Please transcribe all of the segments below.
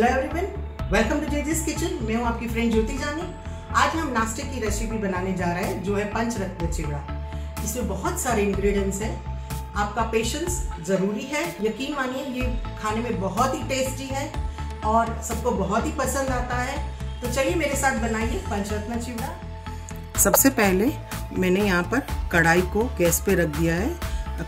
Hello everyone welcome to जेजिस kitchen मैं हूँ आपकी फ्रेंड ज्योति जानी। आज हम नाश्ते की रेसिपी बनाने जा रहे हैं, जो है पंचरत्न चिवड़ा। इसमें बहुत सारे इंग्रेडिएंट्स हैं। आपका पेशेंस ज़रूरी है। यकीन मानिए, ये खाने में बहुत ही टेस्टी है और सबको बहुत ही पसंद आता है। तो चलिए मेरे साथ बनाइए पंचरत्न चिवड़ा। सबसे पहले मैंने यहाँ पर कढ़ाई को गैस पे रख दिया है।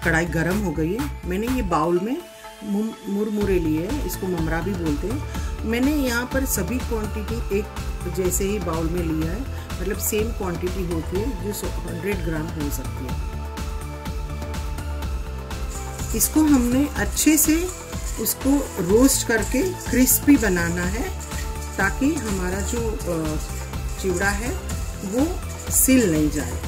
कढ़ाई गर्म हो गई है। मैंने ये बाउल में मुरमुरे लिए इसको ममरा भी बोलते हैं। मैंने यहाँ पर सभी क्वांटिटी एक जैसे ही बाउल में लिया है मतलब सेम क्वांटिटी होती है जो हंड्रेड ग्राम हो सकती है। इसको हमने अच्छे से उसको रोस्ट करके क्रिस्पी बनाना है, ताकि हमारा जो चिवड़ा है, वो सिल नहीं जाए।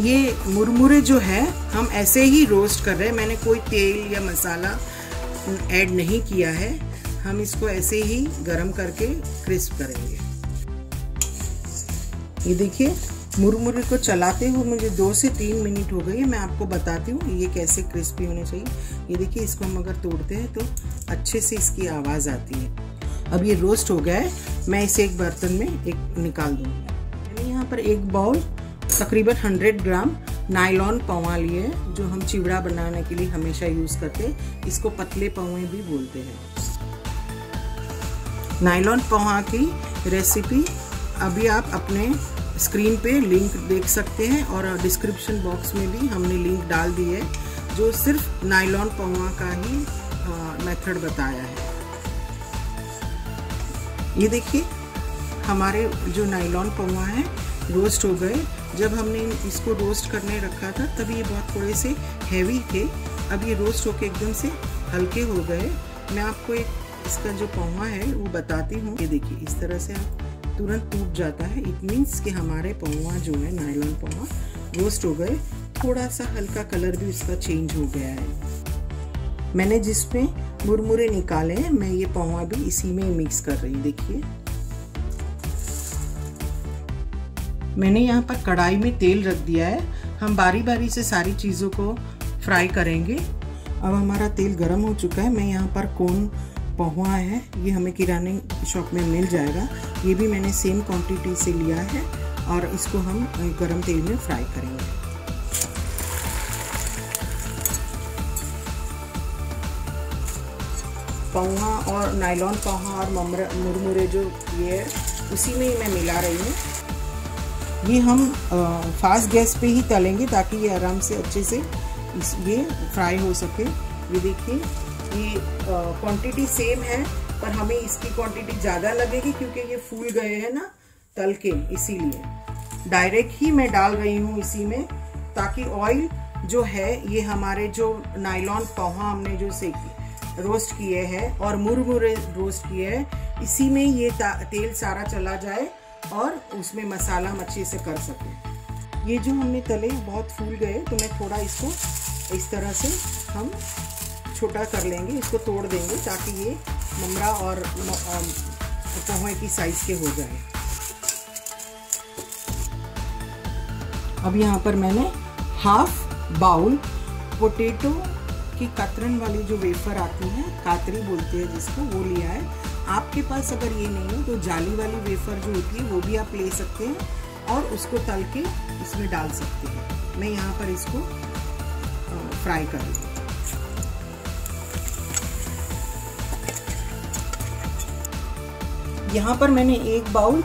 ये मुरमुरे जो है, हम ऐसे ही रोस्ट कर रहे हैं। मैंने कोई तेल या मसाला ऐड नहीं किया है, हम इसको ऐसे ही गरम करके क्रिस्प करेंगे। ये देखिए, मुरमुरे को चलाते हुए मुझे दो से तीन मिनट हो है मैं आपको बताती हूँ ये कैसे क्रिस्पी होने चाहिए। ये देखिए, इसको हम अगर तोड़ते हैं तो अच्छे से इसकी आवाज़ आती है। अब ये रोस्ट हो गया है, मैं इसे एक बर्तन में एक निकाल दूँगी। मैंने यहाँ पर एक बाउल तकरीबन 100 ग्राम नायलॉन पौवा लिए जो हम चिवड़ा बनाने के लिए हमेशा यूज़ करते इसको पतले पौवे भी बोलते हैं। नायलॉन पौवा की रेसिपी अभी आप अपने स्क्रीन पे लिंक देख सकते हैं और डिस्क्रिप्शन बॉक्स में भी हमने लिंक डाल दी है, जो सिर्फ़ नायलॉन पौवा का ही मेथड बताया है। ये देखिए, हमारे जो नायलॉन पौवा है, रोस्ट हो गए। जब हमने इसको रोस्ट करने रखा था, तब ये बहुत थोड़े से हैवी थे। अब ये रोस्ट होके एकदम से हल्के हो गए। मैं आपको एक इसका जो पौवा है, वो बताती हूँ। ये देखिए, इस तरह से तुरंत टूट जाता है। इट मीन्स कि हमारे पौवा जो है नायलॉन पौवा रोस्ट हो गए। थोड़ा सा हल्का कलर भी उसका चेंज हो गया है। मैंने जिसमें मुरमुरे निकाले हैं, मैं ये पौवा भी इसी में मिक्स कर रही हूँ। देखिए। मैंने यहाँ पर कढ़ाई में तेल रख दिया है। हम बारी बारी से सारी चीज़ों को फ्राई करेंगे। अब हमारा तेल गर्म हो चुका है। मैं यहाँ पर कौन पहुआ है। ये हमें किराने शॉप में मिल जाएगा। ये भी मैंने सेम क्वांटिटी से लिया है और इसको हम गरम तेल में फ्राई करेंगे। पौहा और नायलॉन पौहा और मुरमुरे जो ये है उसी में ही मैं मिला रही हूँ। ये हम फास्ट गैस पे ही तलेंगे ताकि ये आराम से अच्छे से ये फ्राई हो सके। ये देखिए, ये क्वांटिटी सेम है, पर हमें इसकी क्वांटिटी ज़्यादा लगेगी क्योंकि ये फूल गए हैं ना तल के, इसीलिए। डायरेक्ट ही मैं डाल रही हूँ इसी में, ताकि ऑयल जो है, ये हमारे जो नाइलॉन पोहा हमने जो सेकी रोस्ट किए हैं और मुरमुरे रोस्ट किए हैं, इसी में ये तेल सारा चला जाए। और उसमें मसाला हम अच्छे से कर सकें। ये जो हमने तले बहुत फूल गए तो मैं थोड़ा इसको इस तरह से हम छोटा कर लेंगे, इसको तोड़ देंगे ताकि ये ममरा और पोहे की साइज़ के हो जाए। अब यहाँ पर मैंने हाफ़ बाउल पोटेटो की कतरन वाली जो वेफर आती है, कातरी बोलते हैं जिसको, वो लिया है। आपके पास अगर ये नहीं हो तो जाली वाली वेफर जो होती है वो भी आप ले सकते हैं और उसको तल के इसमें डाल सकते हैं। मैं यहाँ पर इसको फ्राई कर लूँ यहाँ पर मैंने एक बाउल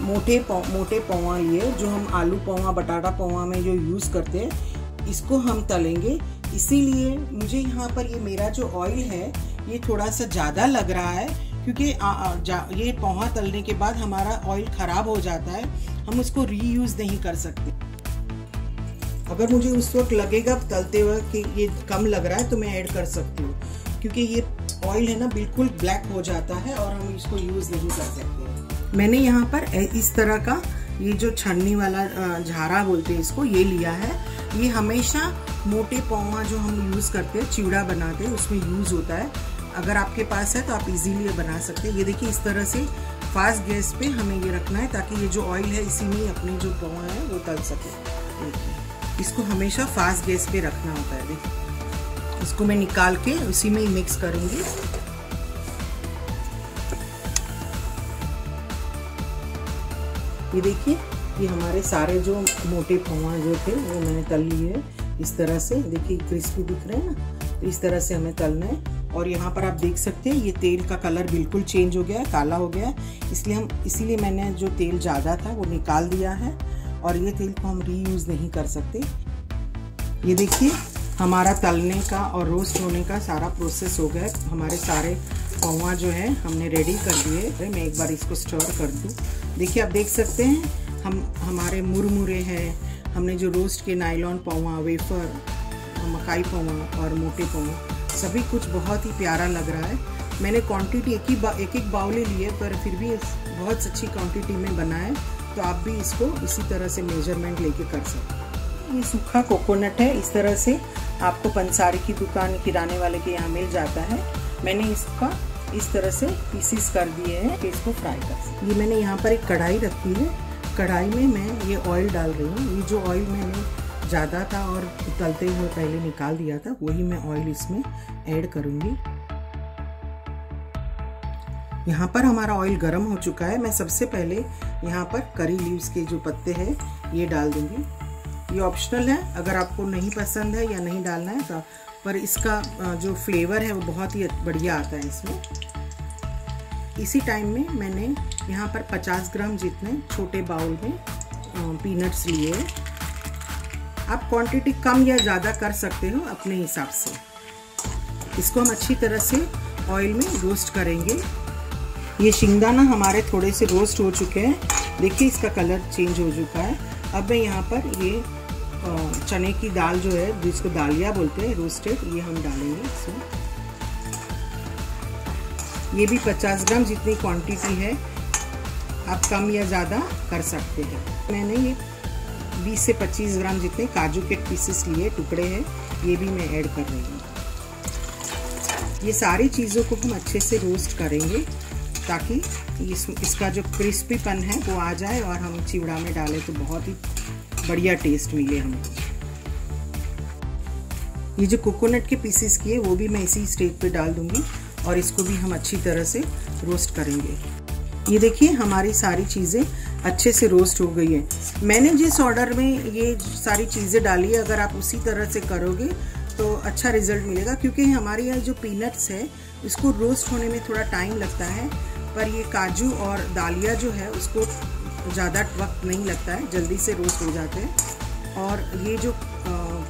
मोटे पौ, मोटे पौवा लिए जो हम आलू पौवा बटाटा पौवा में जो यूज़ करते हैं इसको हम तलेंगे। इसीलिए मुझे यहाँ पर ये मेरा जो ऑयल है ये थोड़ा सा ज़्यादा लग रहा है। क्योंकि आ, आ, ये पोहा तलने के बाद हमारा ऑयल ख़राब हो जाता है हम उसको रीयूज़ नहीं कर सकते। अगर मुझे उस वक्त लगेगा तलते हुए कि ये कम लग रहा है तो मैं ऐड कर सकती हूँ। क्योंकि ये ऑयल है ना बिल्कुल ब्लैक हो जाता है और हम इसको यूज़ नहीं कर सकते। मैंने यहाँ पर इस तरह का ये जो छन्नी वाला झारा बोलते हैं इसको ये लिया है। ये हमेशा मोटे पौवा जो हम यूज़ करते हैं चिवड़ा बनाते हैं उसमें यूज़ होता है। अगर आपके पास है तो आप इजीली बना सकते हैं। ये देखिए, इस तरह से फास्ट गैस पे हमें ये रखना है ताकि ये जो ऑयल है, इसी में अपनी जो पवा है, वो तल सके। देखिए, इसको हमेशा फास्ट गैस पे रखना होता है। देखिए, इसको मैं निकाल के उसी में ही मिक्स करूँगी। ये देखिए, ये हमारे सारे जो मोटे पवा जो थे, वो मैंने तल लिए इस तरह से देखिए क्रिस्पी दिख रहे हैं ना। तो इस तरह से हमें तलना है। और यहाँ पर आप देख सकते हैं, ये तेल का कलर बिल्कुल चेंज हो गया है, काला हो गया है। इसलिए हम, इसीलिए मैंने जो तेल ज़्यादा था, वो निकाल दिया है। और ये तेल को हम रीयूज़ नहीं कर सकते। ये देखिए, हमारा तलने का और रोस्ट होने का सारा प्रोसेस हो गया हमारे सारे पौवा जो है, हमने रेडी कर दिए मैं एक बार इसको स्टोर कर दूँ। देखिए, आप देख सकते हैं, हम, हमारे मुरमुरे हैं। हमने जो रोस्ट के नाइलॉन पौवा वेफर मकाई पौवा और मोटे पौवा सभी कुछ बहुत ही प्यारा लग रहा है। मैंने क्वांटिटी एक ही एक एक बाउले लिए, पर फिर भी बहुत अच्छी क्वांटिटी में बना है तो आप भी इसको इसी तरह से मेज़रमेंट लेके कर सकते ये सूखा कोकोनट है, इस तरह से आपको पंसारी की दुकान, किराने वाले के यहाँ मिल जाता है। मैंने इसका इस तरह से पीसीस कर दिए हैं कि इसको फ्राई कर सकते ये मैंने यहाँ पर एक कढ़ाई रखी है। कढ़ाई में मैं ये ऑयल डाल रही हूँ। ये जो ऑयल मैंने ज़्यादा था और तलते हुए पहले निकाल दिया था, वही मैं ऑयल इसमें ऐड करूँगी। यहाँ पर हमारा ऑयल गर्म हो चुका है। मैं सबसे पहले यहाँ पर करी लीव्स के जो पत्ते हैं, ये डाल दूँगी। ये ऑप्शनल है, अगर आपको नहीं पसंद है या नहीं डालना है तो पर इसका जो फ्लेवर है, वो बहुत ही बढ़िया आता है इसमें। इसी टाइम में मैंने यहाँ पर 50 ग्राम जितने छोटे बाउल में पीनट्स लिए आप क्वांटिटी कम या ज़्यादा कर सकते हो अपने हिसाब से। इसको हम अच्छी तरह से ऑयल में रोस्ट करेंगे। ये शिंगदाना हमारे थोड़े से रोस्ट हो चुके हैं। देखिए इसका कलर चेंज हो चुका है। अब मैं यहाँ पर ये चने की दाल जो है, जिसको दालिया बोलते हैं रोस्टेड ये हम डालेंगे इसमें। ये भी 50 ग्राम जितनी क्वांटिटी है, आप कम या ज़्यादा कर सकते हैं। मैंने ये 20 से 25 ग्राम जितने काजू के पीसेस लिए टुकड़े हैं ये भी मैं ऐड कर रही हूँ। ये सारी चीज़ों को हम अच्छे से रोस्ट करेंगे ताकि इस, इसका जो क्रिस्पीपन है वो आ जाए और हम चिवड़ा में डालें तो बहुत ही बढ़िया टेस्ट मिले हमें। ये जो कोकोनट के पीसेस किए वो भी मैं इसी स्टेज पे डाल दूँगी और इसको भी हम अच्छी तरह से रोस्ट करेंगे। ये देखिए, हमारी सारी चीज़ें अच्छे से रोस्ट हो गई है। मैंने जिस ऑर्डर में ये सारी चीज़ें डाली है, अगर आप उसी तरह से करोगे तो अच्छा रिज़ल्ट मिलेगा, क्योंकि हमारे यहाँ जो पीनट्स है, इसको रोस्ट होने में थोड़ा टाइम लगता है, पर ये काजू और दालिया जो है, उसको ज़्यादा वक्त नहीं लगता है, जल्दी से रोस्ट हो जाते हैं। और ये जो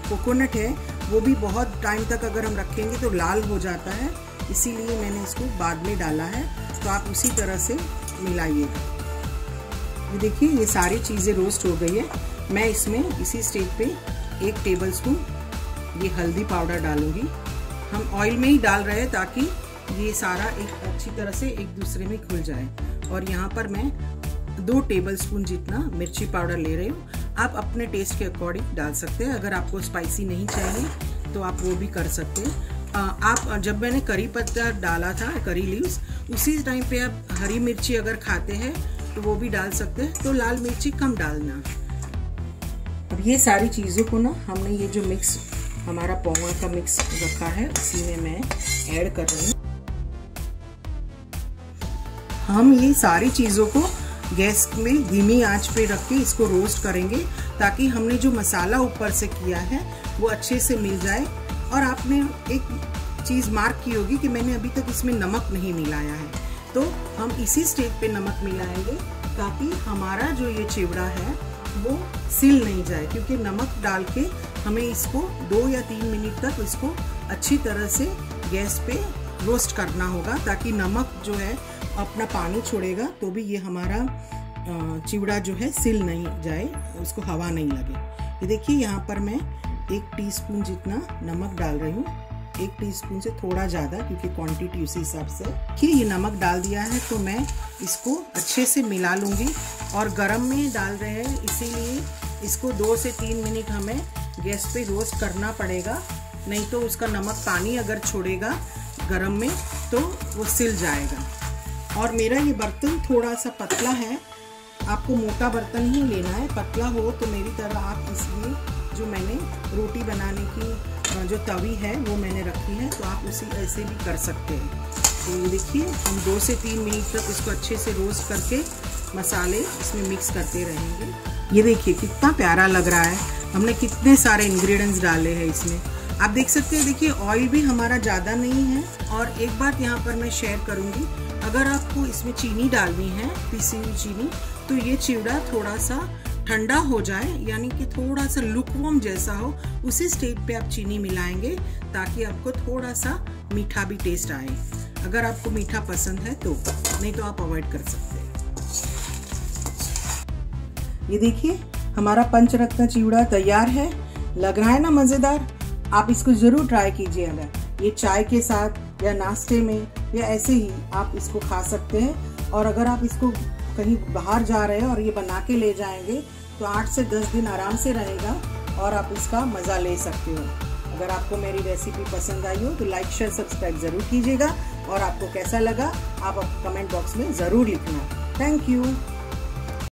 कोकोनट है, वो भी बहुत टाइम तक अगर हम रखेंगे तो लाल हो जाता है, इसीलिए मैंने इसको बाद में डाला है। तो आप उसी तरह से मिलाइएगा ये। देखिए, ये सारी चीज़ें रोस्ट हो गई है। मैं इसमें इसी स्टेज पे एक टेबल स्पून ये हल्दी पाउडर डालूँगी। हम ऑयल में ही डाल रहे हैं ताकि ये सारा एक अच्छी तरह से एक दूसरे में घुल जाए। और यहाँ पर मैं दो टेबल स्पून जितना मिर्ची पाउडर ले रही हूँ। आप अपने टेस्ट के अकॉर्डिंग डाल सकते हैं। अगर आपको स्पाइसी नहीं चाहिए तो आप वो भी कर सकते हैं। आप जब मैंने करी पत्ता डाला था, करी लीव्स उसी टाइम पे आप हरी मिर्ची अगर खाते हैं तो वो भी डाल सकते हैं। तो लाल मिर्ची कम डालना। अब ये सारी चीज़ों को ना, हमने ये जो मिक्स हमारा पौवा का मिक्स रखा है, उसी में मैं ऐड कर रही हूँ। हम ये सारी चीज़ों को गैस में धीमी आँच पे रख के इसको रोस्ट करेंगे, ताकि हमने जो मसाला ऊपर से किया है, वो अच्छे से मिल जाए। और आपने एक चीज़ मार्क की होगी कि मैंने अभी तक इसमें नमक नहीं मिलाया है। तो हम इसी स्टेज पे नमक मिलाएँगे ताकि हमारा जो ये चिवड़ा है, वो सिल नहीं जाए, क्योंकि नमक डाल के हमें इसको दो या तीन मिनट तक इसको अच्छी तरह से गैस पे रोस्ट करना होगा ताकि नमक जो है, अपना पानी छोड़ेगा तो भी ये हमारा चिवड़ा जो है, सिल नहीं जाए, उसको हवा नहीं लगे। ये देखिए, यहाँ पर मैं एक टीस्पून जितना नमक डाल रही हूँ, एक टीस्पून से थोड़ा ज़्यादा, क्योंकि क्वांटिटी उसी हिसाब से। कि ये नमक डाल दिया है तो मैं इसको अच्छे से मिला लूँगी। और गरम में डाल रहे हैं, इसीलिए इसको दो से तीन मिनट हमें गैस पे रोस्ट करना पड़ेगा। नहीं तो उसका नमक पानी अगर छोड़ेगा गरम में तो वो सिल जाएगा। और मेरा ये बर्तन थोड़ा सा पतला है। आपको मोटा बर्तन ही लेना है। पतला हो तो मेरी तरह आप इसलिए जो मैंने रोटी बनाने की जो तवी है, वो मैंने रखी है तो आप उसी, ऐसे भी कर सकते हैं। तो ये देखिए, हम दो से तीन मिनट तक इसको अच्छे से रोस्ट करके मसाले इसमें मिक्स करते रहेंगे। ये देखिए, कितना प्यारा लग रहा है। हमने कितने सारे इंग्रेडिएंट्स डाले हैं इसमें। आप देख सकते हैं, देखिए ऑयल भी हमारा ज़्यादा नहीं है। और एक बात यहाँ पर मैं शेयर करूँगी, अगर आपको इसमें चीनी डालनी है, पीसी हुई चीनी तो ये चिवड़ा थोड़ा सा ठंडा हो जाए, यानी कि थोड़ा सा लुकवॉम जैसा हो, उसी स्टेज पे आप चीनी मिलाएँगे ताकि आपको थोड़ा सा मीठा भी टेस्ट आए। अगर आपको मीठा पसंद है तो नहीं तो आप अवॉइड कर सकते हैं। ये देखिए, हमारा पंचरत्न चिवड़ा तैयार है। लग रहा है ना मज़ेदार? आप इसको ज़रूर ट्राई कीजिएगा ये चाय के साथ या नाश्ते में या ऐसे ही आप इसको खा सकते हैं। और अगर आप इसको कहीं बाहर जा रहे हैं और ये बना के ले जाएँगे तो आठ से दस दिन आराम से रहेगा और आप इसका मज़ा ले सकते हो। अगर आपको मेरी रेसिपी पसंद आई हो तो लाइक शेयर सब्सक्राइब ज़रूर कीजिएगा और आपको कैसा लगा, आप कमेंट बॉक्स में ज़रूर लिखना। Thank you